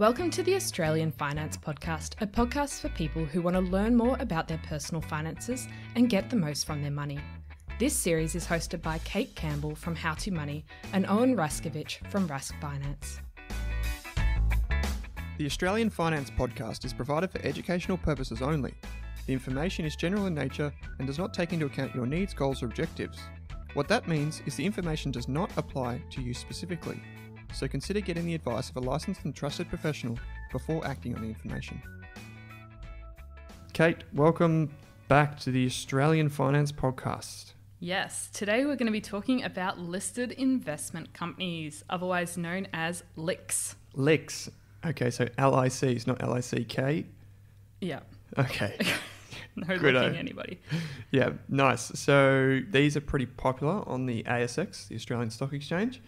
Welcome to the Australian Finance Podcast, a podcast for people who want to learn more about their personal finances and get the most from their money. This series is hosted by Kate Campbell from How to Money and Owen Raskiewicz from Rask Finance. The Australian Finance Podcast is provided for educational purposes only. The information is general in nature and does not take into account your needs, goals, or objectives. What that means is the information does not apply to you specifically so consider getting the advice of a licensed and trusted professional before acting on the information. Kate, welcome back to the Australian Finance Podcast. Yes, today we're going to be talking about listed investment companies, otherwise known as LICs. LICs. Okay, so L I C is not L I C K. Yeah. Okay. no Good looking anybody. Yeah, nice. So these are pretty popular on the ASX, the Australian Stock Exchange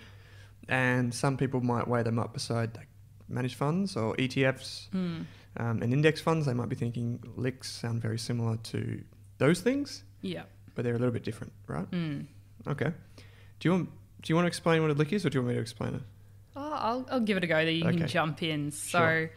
and some people might weigh them up beside like managed funds or ETFs mm. um, and index funds. They might be thinking LICs sound very similar to those things. Yeah, but they're a little bit different, right? Mm. Okay. Do you want Do you want to explain what a LIC is, or do you want me to explain it? Oh, I'll, I'll give it a go. That you okay. can jump in. So. Sure.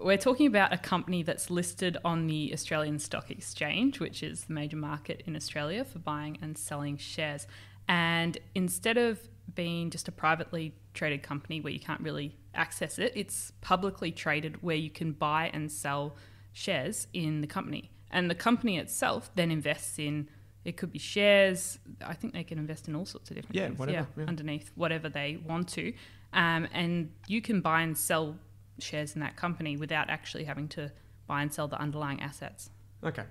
We're talking about a company that's listed on the Australian Stock Exchange, which is the major market in Australia for buying and selling shares. And instead of being just a privately traded company where you can't really access it, it's publicly traded where you can buy and sell shares in the company. And the company itself then invests in it could be shares. I think they can invest in all sorts of different yeah, things. Whatever, yeah, yeah, underneath whatever they want to. Um, and you can buy and sell shares in that company without actually having to buy and sell the underlying assets. Okay.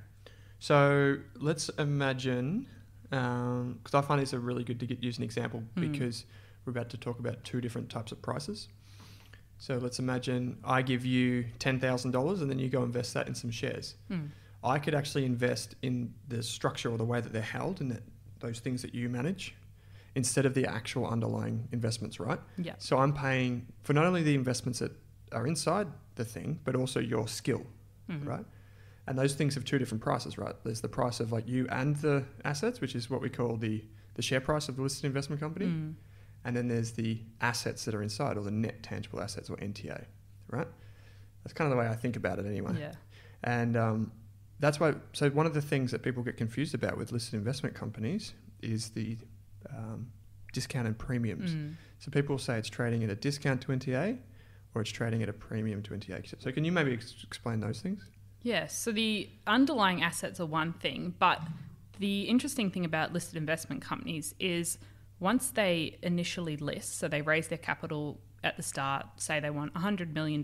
So let's imagine because um, I find it's a really good to get use an example mm. because we're about to talk about two different types of prices. So let's imagine I give you ten thousand dollars and then you go invest that in some shares. Mm. I could actually invest in the structure or the way that they're held and that those things that you manage instead of the actual underlying investments, right? Yeah. So I'm paying for not only the investments that are inside the thing, but also your skill, mm-hmm. right? And those things have two different prices, right? There's the price of like you and the assets, which is what we call the the share price of the listed investment company, mm. and then there's the assets that are inside, or the net tangible assets, or NTA, right? That's kind of the way I think about it, anyway. Yeah. And um, that's why. So one of the things that people get confused about with listed investment companies is the um, discounted premiums. Mm. So people say it's trading at a discount to NTA, or it's trading at a premium to NTA. So can you maybe ex- explain those things? Yes. So the underlying assets are one thing, but the interesting thing about listed investment companies is once they initially list, so they raise their capital at the start, say they want $100 million,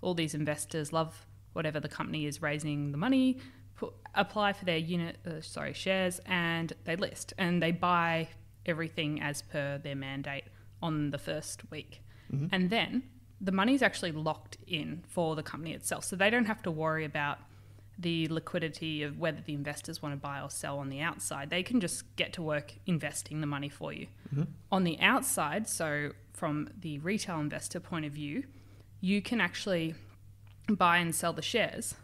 all these investors love whatever the company is raising the money, put, apply for their unit, uh, sorry, shares, and they list and they buy everything as per their mandate on the first week. Mm-hmm. And then the money's actually locked in for the company itself. So they don't have to worry about the liquidity of whether the investors want to buy or sell on the outside. They can just get to work investing the money for you. Mm-hmm. On the outside, so from the retail investor point of view, you can actually buy and sell the shares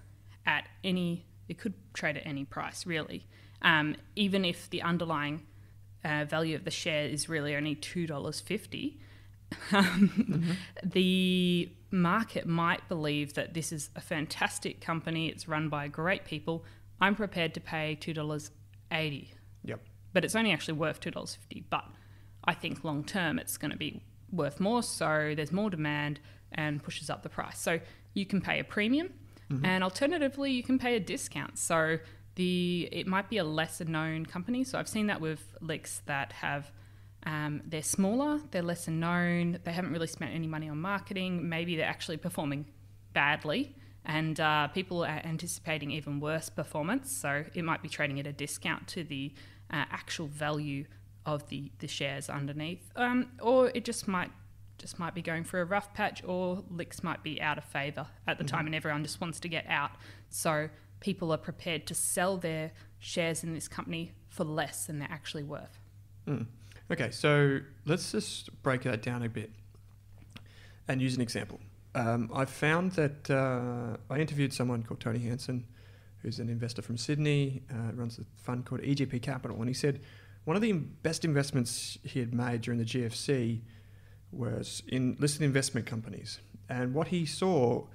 at any, it could trade at any price really, um, even if the underlying uh, value of the share is really only $2.50 mm-hmm. the market might believe that this is a fantastic company, it's run by great people. I'm prepared to pay $2.80. Yep. But it's only actually worth $2.50. But I think long term it's going to be worth more, so there's more demand and pushes up the price. So you can pay a premium, mm-hmm. and alternatively, you can pay a discount. So the it might be a lesser known company. So I've seen that with licks that have um, they're smaller, they're lesser known, they haven't really spent any money on marketing. Maybe they're actually performing badly, and uh, people are anticipating even worse performance. So it might be trading at a discount to the uh, actual value of the, the shares underneath, um, or it just might just might be going for a rough patch, or LICs might be out of favour at the mm-hmm. time, and everyone just wants to get out. So people are prepared to sell their shares in this company for less than they're actually worth. Mm. Okay, so let's just break that down a bit and use an example. Um, I found that uh, I interviewed someone called Tony Hansen, who's an investor from Sydney, uh, runs a fund called EGP Capital, and he said one of the best investments he had made during the GFC was in listed investment companies. And what he saw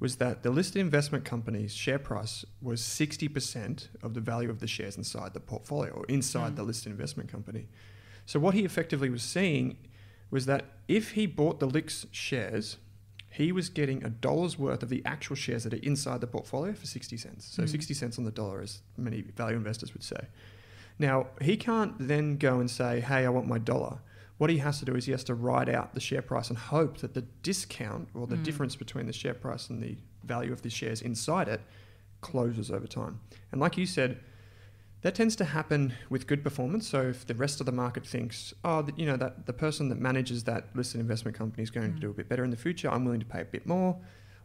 was that the listed investment company's share price was 60% of the value of the shares inside the portfolio or inside Mm. the listed investment company. So what he effectively was saying was that if he bought the Licks shares, he was getting a dollar's worth of the actual shares that are inside the portfolio for 60 cents. So Mm. 60 cents on the dollar, as many value investors would say. Now, he can't then go and say, hey, I want my dollar. What he has to do is he has to write out the share price and hope that the discount or the Mm. difference between the share price and the value of the shares inside it closes over time. And like you said, that tends to happen with good performance. So if the rest of the market thinks, oh, that, you know, that the person that manages that listed investment company is going to Mm. do a bit better in the future, I'm willing to pay a bit more.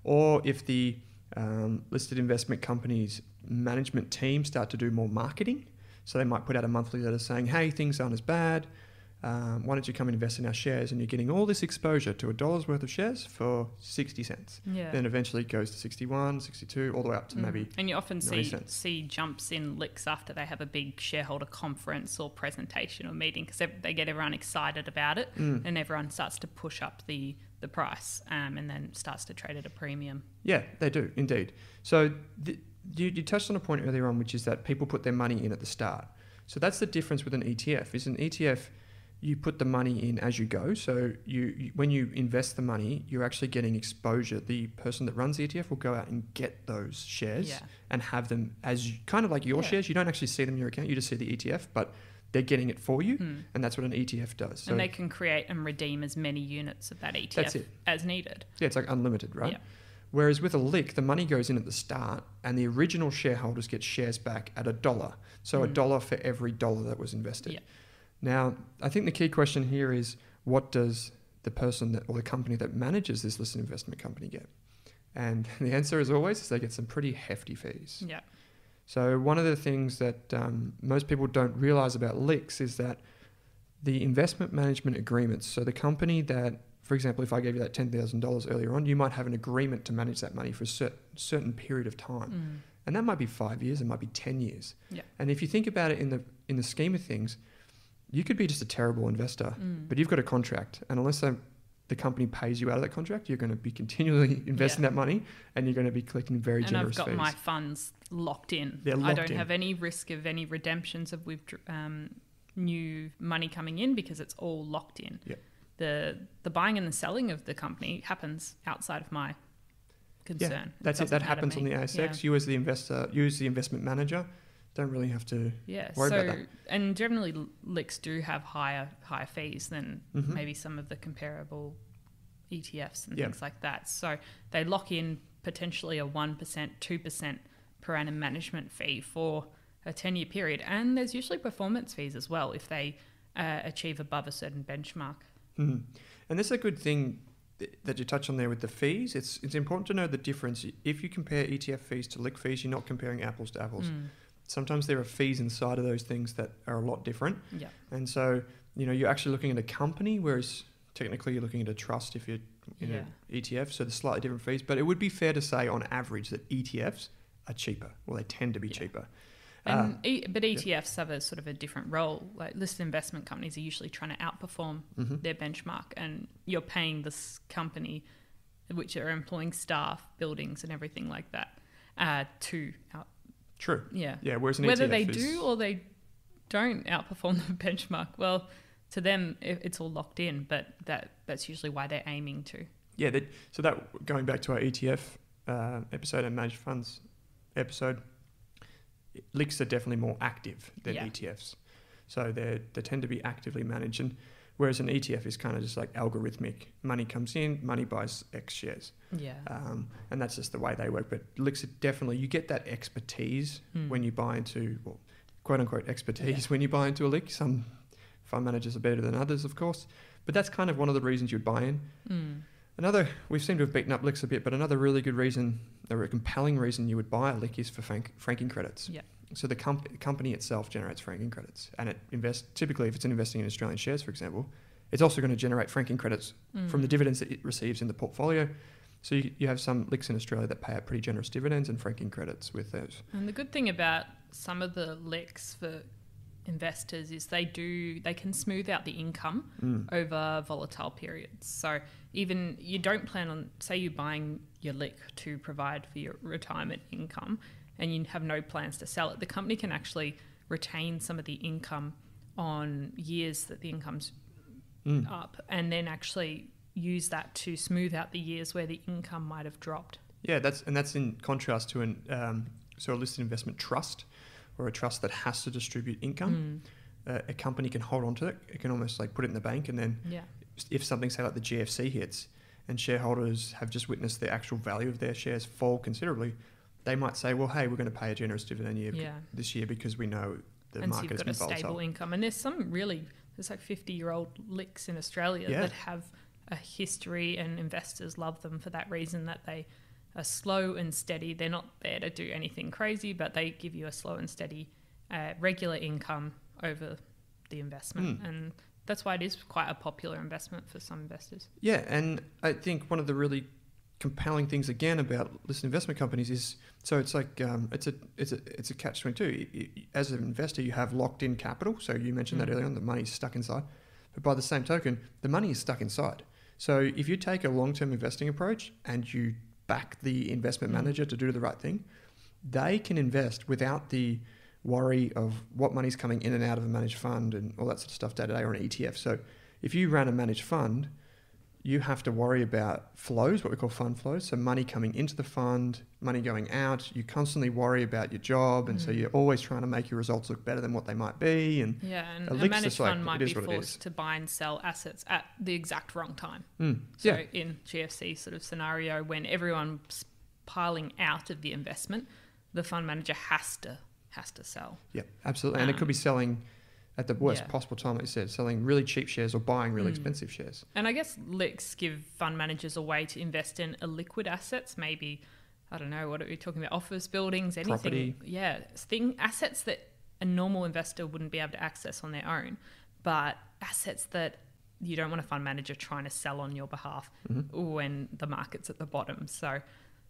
Or if the um, listed investment company's management team start to do more marketing, so they might put out a monthly letter saying, hey, things aren't as bad. Um, why don't you come and invest in our shares? And you're getting all this exposure to a dollar's worth of shares for 60 cents. Yeah. Then eventually it goes to 61, 62, all the way up to Mm. maybe and you often see cents. see jumps in licks after they have a big shareholder conference or presentation or meeting because they get everyone excited about it Mm. and everyone starts to push up the the price um, and then starts to trade at a premium. Yeah, they do indeed. So th- you, you touched on a point earlier on, which is that people put their money in at the start. So that's the difference with an ETF. Is an ETF, you put the money in as you go. So you, you when you invest the money, you're actually getting exposure. The person that runs the ETF will go out and get those shares Yeah. and have them as you, kind of like your Yeah. shares. You don't actually see them in your account. You just see the ETF, but they're getting it for you, Hmm. and that's what an ETF does. So and they can create and redeem as many units of that ETF That's it. as needed. Yeah, it's like unlimited, right? Yeah. Whereas with a lick, the money goes in at the start, and the original shareholders get shares back at a dollar. So a Mm. dollar for every dollar that was invested. Now, I think the key question here is what does the person that, or the company that manages this listed investment company get? And the answer, as always, is they get some pretty hefty fees. Yeah. So one of the things that um, most people don't realize about licks is that the investment management agreements. So the company that, for example, if I gave you that ten thousand dollars earlier on, you might have an agreement to manage that money for a cer- certain period of time, Mm. and that might be five years, it might be ten years. Yeah. And if you think about it in the in the scheme of things, you could be just a terrible investor, Mm. but you've got a contract, and unless the the company pays you out of that contract, you're going to be continually investing Yeah. that money, and you're going to be collecting very and I've got fees. my funds locked in. They're locked I don't in. have any risk of any redemptions of um, new money coming in because it's all locked in. Yep. The the buying and the selling of the company happens outside of my concern. Yeah, That's it. doesn't That happens on the ASX. You as the investor, you as the investment manager, don't really have to. Yeah. Worry so about that. and generally licks do have higher higher fees than Mhm. maybe some of the comparable ETFs and Yeah. things like that. So they lock in potentially a one percent, two percent per annum management fee for a ten year period, and there's usually performance fees as well if they uh, achieve above a certain benchmark. Mhm. And this is a good thing th- that you touch on there with the fees. It's it's important to know the difference. If you compare ETF fees to lick fees, you're not comparing apples to apples. Mm. Sometimes there are fees inside of those things that are a lot different. Yeah. And so, you know, you're actually looking at a company, whereas technically you're looking at a trust if you're in Yeah. an ETF. So there's slightly different fees. But it would be fair to say, on average, that ETFs are cheaper. Well, they tend to be Yeah. cheaper. And Uh, e- but ETFs have a sort of a different role. Like listed investment companies are usually trying to outperform mhm. their benchmark, and you're paying this company, which are employing staff, buildings, and everything like that, uh, to out. True. Yeah, Yeah. Whereas an whether ETF they is, do or they don't outperform the benchmark, well, to them it, it's all locked in. But that that's usually why they're aiming to. Yeah, that, so that going back to our ETF uh, episode and managed funds episode, licks are definitely more active than Yeah. ETFs. So they they tend to be actively managed, and whereas an ETF is kind of just like algorithmic. Money comes in, money buys X shares, Yeah. um, and that's just the way they work. But licks definitely you get that expertise Mm. when you buy into well, quote unquote expertise when you buy into a lick. Some fund managers are better than others, of course, but that's kind of one of the reasons you'd buy in. Mm. Another, we seem to have beaten up licks a bit, but another really good reason, or a compelling reason you would buy a lick is for frank, franking credits. Yeah. So the comp- company itself generates franking credits, and it invests. Typically, if it's investing in Australian shares, for example, it's also going to generate franking credits from the Mm. dividends that it receives in the portfolio. So you, you have some licks in Australia that pay out pretty generous dividends and franking credits with those. And the good thing about some of the licks for investors is they do they can smooth out the income Mm. over volatile periods. So even you don't plan on say you're buying your lick to provide for your retirement income and you have no plans to sell it, the company can actually retain some of the income on years that the income's Mm. up and then actually use that to smooth out the years where the income might have dropped. Yeah, that's and that's in contrast to an um, so a listed investment trust or a trust that has to distribute income. Mm. Uh, a company can hold on to it. It can almost like put it in the bank, and then Yeah. if something say like the GFC hits, and shareholders have just witnessed the actual value of their shares fall considerably, they might say, "Well, hey, we're going to pay a generous dividend year Yeah. this year because we know the and so market you've got been a stable volatile." income. And there's some really there's like 50 year old licks in Australia Yeah. that have a history, and investors love them for that reason that they are slow and steady. They're not there to do anything crazy, but they give you a slow and steady, uh, regular income over the investment, Hmm. and that's why it is quite a popular investment for some investors. Yeah, and I think one of the really compelling things again about listed investment companies is so it's like um, it's a it's a it's a catch twenty two. As an investor, you have locked in capital. So you mentioned that Mm. earlier on, the money's stuck inside. But by the same token, the money is stuck inside. So if you take a long term investing approach and you back the investment Mm. manager to do the right thing, they can invest without the worry of what money's coming in and out of a managed fund and all that sort of stuff day to day or an ETF. So if you ran a managed fund, you have to worry about flows, what we call fund flows. So money coming into the fund, money going out. You constantly worry about your job, and so Mm. you're always trying to make your results look better than what they might be. And Yeah, and A managed just like, fund might be what it is. forced to buy and sell assets at the exact wrong time. mm, So yeah, in GFC sort of scenario, when everyone's piling out of the investment, the fund manager has to has to sell. yeah, absolutely. And it could be selling at the worst yeah. possible time, like you said, selling really cheap shares or buying really Mm. expensive shares. And I guess LICs give fund managers a way to invest in illiquid assets, maybe I don't know what are we talking about, office buildings, anything. Property. Yeah, thing assets that a normal investor wouldn't be able to access on their own, but assets that you don't want a fund manager trying to sell on your behalf Mhm. when the market's at the bottom. So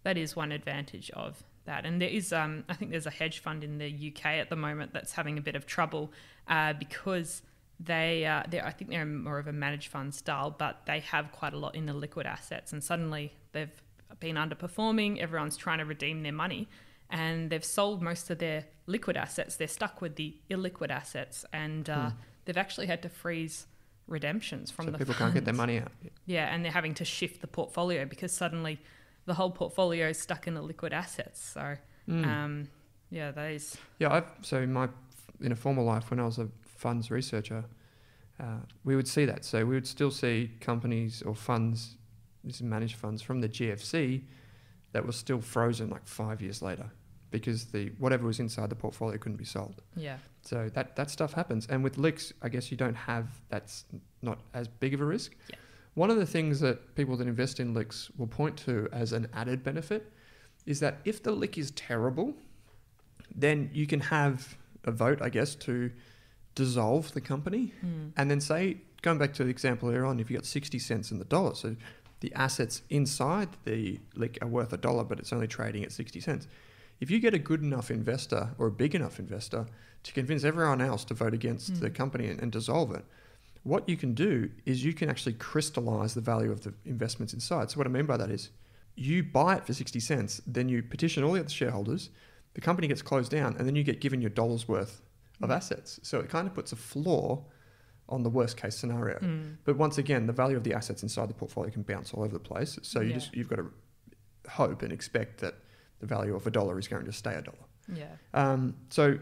that is one advantage of that. And there is, um, I think there's a hedge fund in the UK at the moment that's having a bit of trouble uh, because they, uh, I think they're more of a managed fund style, but they have quite a lot in the liquid assets. And suddenly they've been underperforming. Everyone's trying to redeem their money. And they've sold most of their liquid assets. They're stuck with the illiquid assets. And uh, Hmm. they've actually had to freeze redemptions from so the people can't get their money out. Yeah, and they're having to shift the portfolio because suddenly the whole portfolio is stuck in the liquid assets. So, Mm. um, yeah, those. Yeah, I've so in my in a former life when I was a funds researcher, uh, we would see that. So we would still see companies or funds, these are managed funds from the GFC, that was still frozen like five years later because the whatever was inside the portfolio couldn't be sold. Yeah. So that that stuff happens. And with licks, I guess you don't have that's not as big of a risk. Yeah. One of the things that people that invest in licks will point to as an added benefit is that if the lick is terrible, then you can have a vote, I guess, to dissolve the company. Mm. And then say, going back to the example earlier on, if you got 60 cents in the dollar, so the assets inside the lick are worth a dollar, but it's only trading at 60 cents. If you get a good enough investor or a big enough investor to convince everyone else to vote against the Mm. company and, and dissolve it, what you can do is you can actually crystallize the value of the investments inside. So what I mean by that is you buy it for 60 cents, then you petition all the other shareholders, the company gets closed down, and then you get given your dollar's worth of Mm. assets. So it kind of puts a floor on the worst case scenario. Mm. But once again, the value of the assets inside the portfolio can bounce all over the place. So you Yeah. just you've got to hope and expect that the value of a dollar is going to stay a dollar. Yeah. Um, so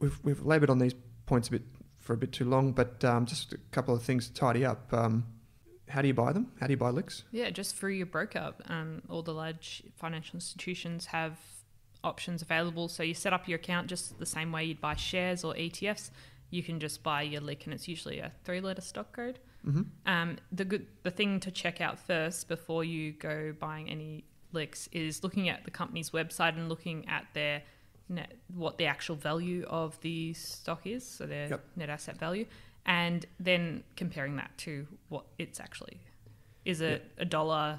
we've we've laboured on these points a bit for a bit too long, but um, just a couple of things to tidy up. Um, how do you buy them? How do you buy licks? Yeah, just through your broker. Um, all the large financial institutions have options available. So you set up your account just the same way you'd buy shares or ETFs. You can just buy your lick, and it's usually a three-letter stock code. Mm-hmm. Um, the good, the thing to check out first before you go buying any licks is looking at the company's website and looking at their net, what the actual value of the stock is, so their Yep. net asset value, and then comparing that to what it's actually. Is it a dollar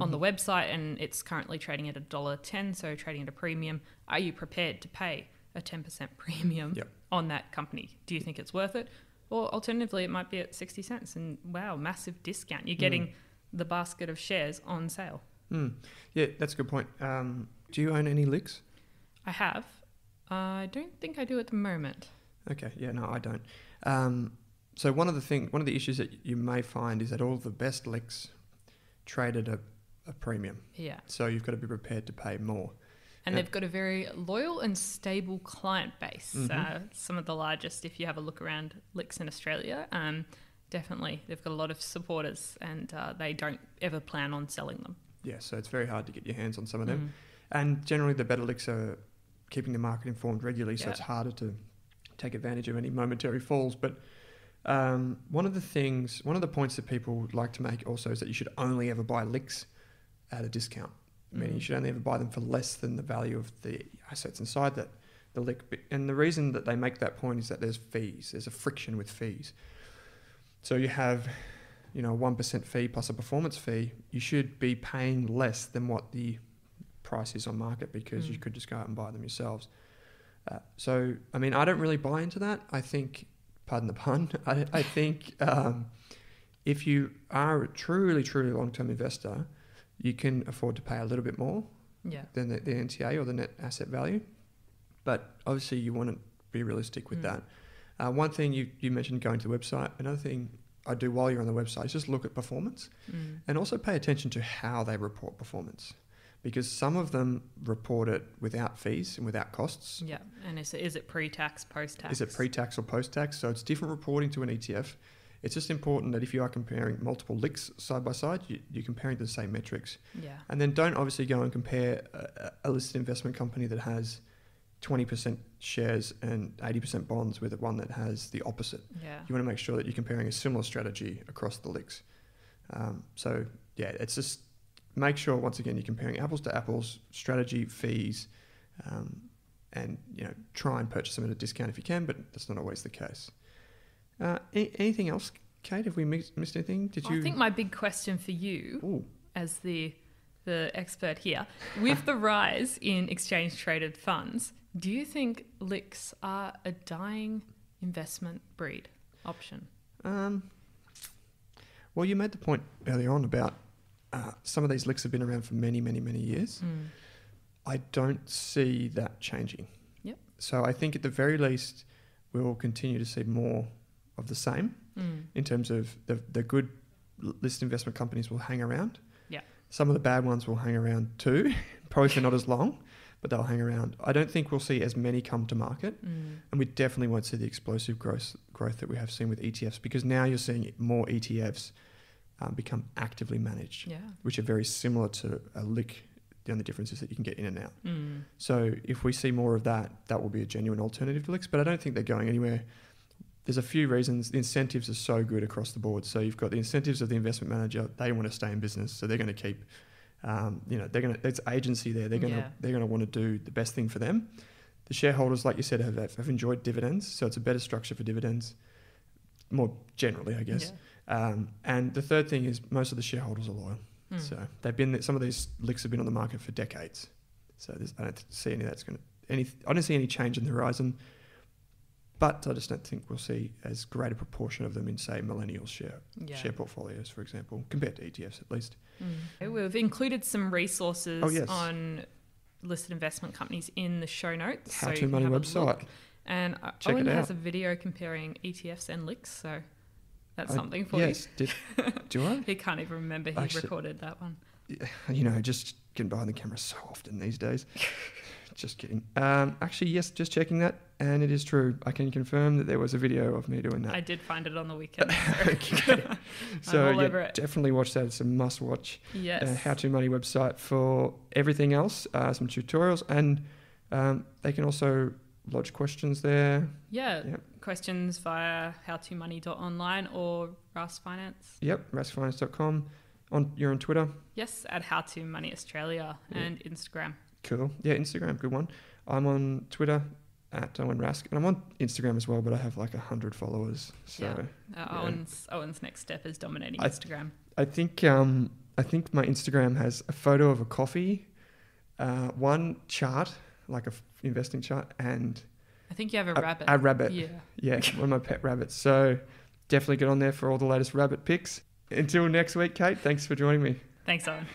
on the Mm-hmm. website and it's currently trading at a dollar ten, so trading at a premium? Are you prepared to pay a ten percent premium Yep. on that company. Do you think it's worth it? Or alternatively, it might be at 60 cents and wow, massive discount. You're getting the basket of shares on sale. Hmm. Yeah, that's a good point. Um, do you own any licks? I have. I don't think I do at the moment. Okay, yeah, no, I don't. Um, so one of the thing, one of the issues that you may find is that all the best licks trade at a, a premium. Yeah. So you've got to be prepared to pay more. And Yeah. they've got a very loyal and stable client base. Mhm. Uh, some of the largest, if you have a look around Licks in Australia, um, definitely they've got a lot of supporters and uh, they don't ever plan on selling them. Yeah, so it's very hard to get your hands on some of them. Mm. And generally, the better licks are keeping the market informed regularly, so Yeah. it's harder to take advantage of any momentary falls. But um, one of the things, one of the points that people like to make also is that you should only ever buy licks at a discount, meaning you Mm. should only ever buy them for less than the value of the assets inside that the lick. And the reason that they make that point is that there's fees, there's a friction with fees. So you have, you know, one percent fee plus a performance fee. You should be paying less than what the price is on market because you Mm. could just go out and buy them yourselves. Uh, so, I mean, I don't really buy into that. I think, pardon the pun, I, I think um, if you are a truly, truly long term investor, you can afford to pay a little bit more Yeah. than the, the NTA or the net asset value. But obviously, you want to be realistic with Mm. that. Uh, one thing you, you mentioned going to the website. Another thing I do while you're on the website is just look at performance Mm. and also pay attention to how they report performance. Because some of them report it without fees and without costs. Yeah. And is it, is it pre tax, post tax? Is it pre tax or post tax? So it's different reporting to an ETF. It's just important that if you are comparing multiple licks side by side, you, you're comparing the same metrics. Yeah. And then don't obviously go and compare a, a listed investment company that has 20% shares and 80% bonds with one that has the opposite. Yeah. You want to make sure that you're comparing a similar strategy across the licks. Um, so, yeah, it's just make sure, once again, you're comparing apples to apples, strategy, fees, um, and, you know, try and purchase them at a discount if you can, but that's not always the case. Uh, anything else, Kate? Have we missed, missed anything? Did you? I think my big question for you Ooh, as the the expert here, with the rise in exchange traded funds, do you think licks are a dying investment breed option? Um, well, you made the point earlier on about uh, some of these licks have been around for many, many, many years. I don't see that changing. Yep. So I think at the very least, we'll continue to see more of the same Mm. in terms of the, the good list investment companies will hang around. Yeah. Some of the bad ones will hang around too. Probably for not as long, but they'll hang around. I don't think we'll see as many come to market. Mm. And we definitely won't see the explosive growth growth that we have seen with ETFs because now you're seeing more ETFs um, become actively managed, Yeah. which are very similar to a lick. The only difference is that you can get in and out. Mm. So if we see more of that, that will be a genuine alternative to licks. But I don't think they're going anywhere. There's a few reasons. The incentives are so good across the board. So you've got the incentives of the investment manager. They want to stay in business, so they're going to keep. Um, you know, they're going to. It's agency there. They're going to. Yeah. They're going to want to do the best thing for them. The shareholders, like you said, have, have enjoyed dividends, so it's a better structure for dividends. More generally, I guess. Um, and the third thing is most of the shareholders are loyal. Mm. So they've been some of these licks have been on the market for decades. So I don't see any that's going to any. I don't see any change in the horizon. But I just don't think we'll see as great a proportion of them in say millennials share yeah. share portfolios, for example, compared to ETFs at least. Mm. We've included some resources Oh, yes. on listed investment companies in the show notes. How so to Money website. And uh, Check Owen has a video comparing ETFs and licks, so that's I- something for yes, did do I? you. He can't even remember he Actually- recorded that one. You know, just getting behind the camera so often these days. just kidding. Um, actually, yes, just checking that, and it is true. I can confirm that there was a video of me doing that. I did find it on the weekend. okay. So all yeah, over it. definitely watch that. It's a must-watch. yes. uh, How to Money website for everything else, uh, some tutorials, and um, they can also lodge questions there. yeah. Yep. Questions via howtomoney.online or Rask Finance. Yep, raskfinance.com. On you're on Twitter. Yes, at How to Money Australia Yeah. and Instagram. Cool. Yeah, Instagram, good one. I'm on Twitter at Owen Rask, and I'm on Instagram as well, but I have like a hundred followers. So Yeah. Uh, Yeah. Owen's Owen's next step is dominating I- Instagram. I think um, I think my Instagram has a photo of a coffee, uh, one chart like a f- investing chart, and I think you have a, A- rabbit. a rabbit. Yeah. Yeah, one of my pet rabbits. So definitely get on there for all the latest rabbit picks. Until next week, Kate, thanks for joining me. Thanks, Owen.